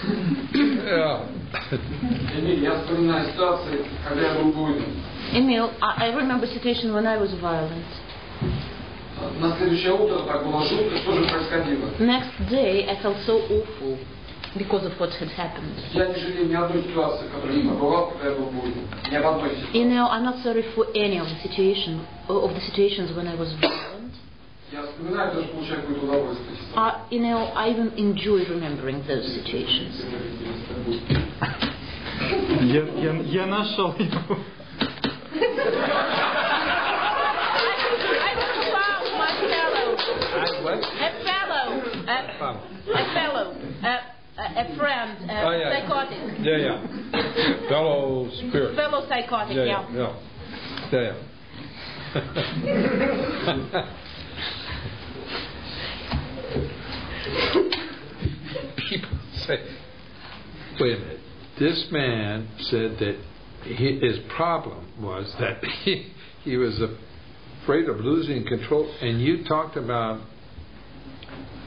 Yeah. Эмиль, я вспоминаю ситуации, когда я был буйным. Emil, I, I remember a situation when I was violent. На следующее утро так было жутко, что же происходило. Next day, I felt so awful because of what had happened. Я не жалею ни одной ситуации, которую я побывал, когда я был буйным. Ни в одной You ситуации. know, I'm not sorry for any of the situation of the situations when I was violent. Я вспоминаю, даже получаю какое-то удовольствие. Uh, you know, I even enjoy remembering those situations. Я, я, я нашел его. I found my fellow, I, what? a fellow, a, Wow. a fellow, a, a, a friend, a Oh, yeah. psychotic, Yeah, yeah. Fellow spirit. fellow psychotic, Yeah, yeah. yeah, yeah. Yeah, yeah. People say, wait a minute, this man said that he, his problem was that he, he was afraid of losing control, and you talked about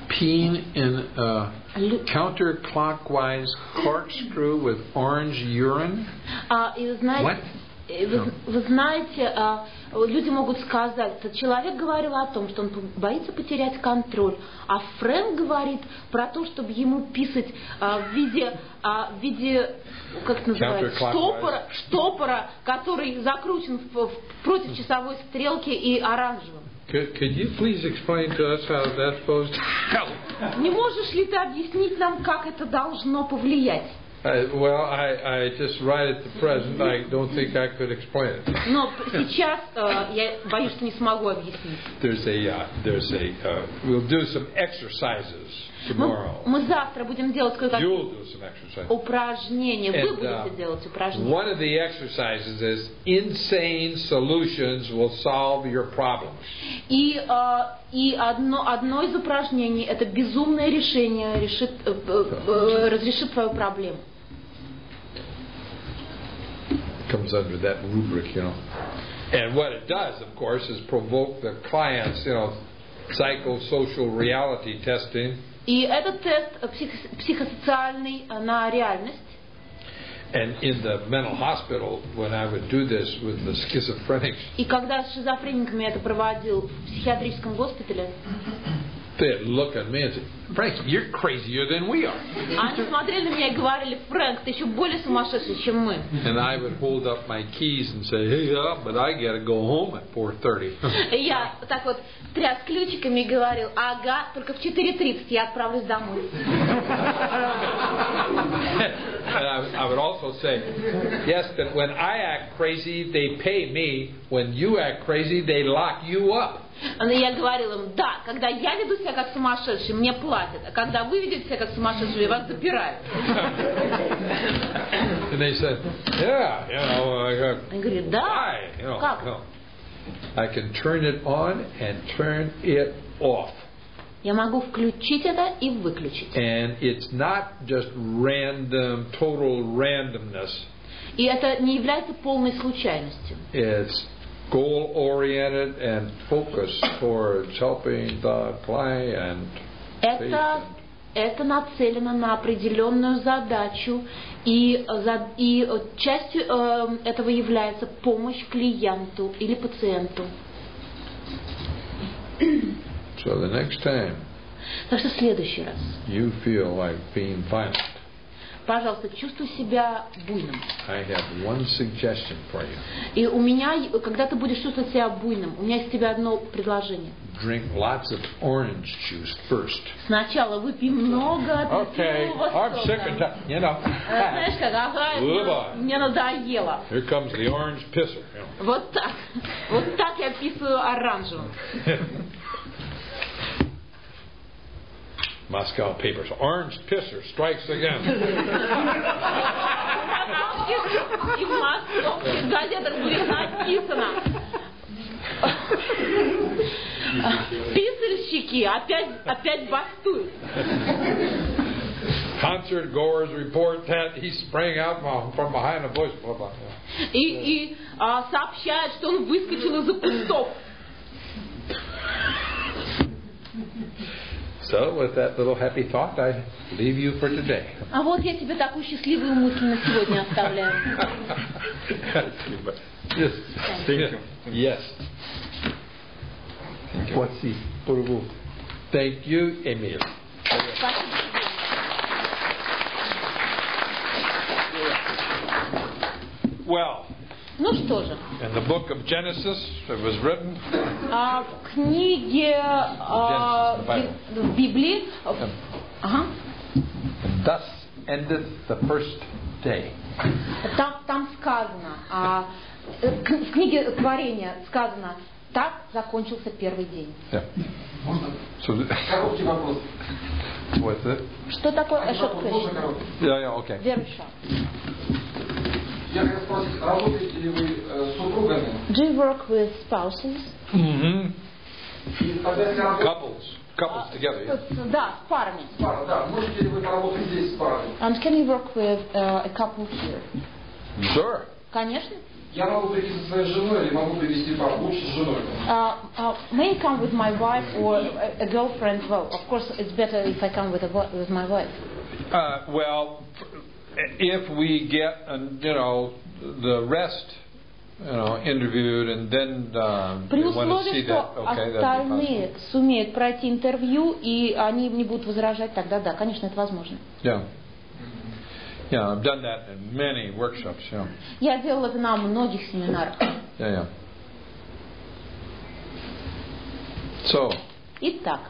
peeing in a counterclockwise corkscrew with orange urine? Uh, it was. What? Э, вы, вы знаете, а, люди могут сказать, человек говорил о том, что он боится потерять контроль, а Фрэнк говорит про то, чтобы ему писать а, в виде, а, в виде, как это называется, штопора, штопора, который закручен в- против часовой стрелки и оранжевым. Could, could you please explain to us how that's supposed to help? Не можешь ли ты объяснить нам, как это должно повлиять? Uh, well, I, I just right at the present, I don't think I could explain it. Но сейчас э, я боюсь, что не смогу объяснить. There's a, uh, there's a, uh, we'll do some exercises Мы, tomorrow. мы завтра будем делать кое-какие You'll do some exercises. упражнения. Вы будете uh, делать упражнения. One of the exercises is insane solutions will solve your problems. И, э, и одно, одно из упражнений это безумное решение решит, э, э, э, разрешит твою проблему. Comes under that rubric, you know. And what it does, of course, is provoke the clients, you know, psychosocial reality testing. И этот тест э, псих- психосоциальный э, на реальность. And in the mental hospital, when I would do this with the schizophrenics, И когда с шизофрениками я это проводил в психиатрическом госпитале, they'd look at me and say, Frank, you're crazier than we are. они смотрели на меня и говорили, Фрэнк, ты еще более сумасшедший, чем мы. And I would hold up my keys and say, hey, yeah, but I got to go home at 4.30. И я так вот тряс ключиками и говорил, ага, только в 4.30 я отправлюсь домой. and I, I would also say, yes, but when I act crazy, they pay me. When you act crazy, they lock you up. Но я говорил им, да, когда я веду себя как сумасшедший, мне платят, а когда вы ведете себя как сумасшедший, вас запирают. Они говорят, да, как? I can turn it on and turn it off. Я могу включить это и выключить. And it's not just random, total randomness. И это не является полной случайностью. It's goal oriented and focused towards helping the client. Это, это нацелено на определенную задачу, и, за- и частью э, этого является помощь клиенту или пациенту. So the next time Так что в следующий раз, you feel like being violent, пожалуйста, чувствуй себя буйным. I have one suggestion for you. И у меня, когда ты будешь чувствовать себя буйным, у меня есть тебе одно предложение. Drink lots of orange juice first. Сначала выпей много Okay, I'm sick and tired. You know, Э, Знаешь как, ага, мне, надоело. here comes the orange pisser. Вот так. Вот так я описываю оранжевым. Moscow papers. Orange pisser strikes again. И в московских газетах будет написано. Писальщики опять, опять бастуют. Concert goers report that he sprang out from- from behind a bush. Blah, blah, blah. И, и а, сообщают, что он выскочил из-за кустов. So, with that little happy thought, I leave you for today. А вот я тебе такую счастливую мысль на сегодня оставляю. yes. Thank you. Yes. Voici pour vous. Thank you, Emile. Спасибо тебе. Well, Ну что же, in the book of Genesis, it was written, а, в книге а, в Библии, ага, Thus endeth the first day. там, там сказано, а, э, в книге Творения сказано, так закончился первый день. Yeah. Можно? Короткий вопрос. Что такое короткий? Yeah, yeah, okay. Very Do you work with spouses? Mm-hmm. И тогда, если работаете Couples. Couples together. yeah. Э, Да, с парами. с парой, да, можете ли вы поработать здесь с парой? And can you work with uh, a couple here? Sure. Конечно. Я могу прийти со своей женой или могу привести пару, лучше с женой. Uh, uh, may I come with my wife or a, a girlfriend? Well, of course, it's better if I come with, a, wi- with my wife. Uh, well, if we get, uh, you know, the rest, you know, interviewed and then uh, При условии, что okay, остальные сумеют пройти интервью и они не будут возражать, тогда да, конечно, это возможно. Yeah. Yeah, I've done that in many workshops. Yeah. Я делала это на многих семинарах. Yeah, yeah. So, Итак,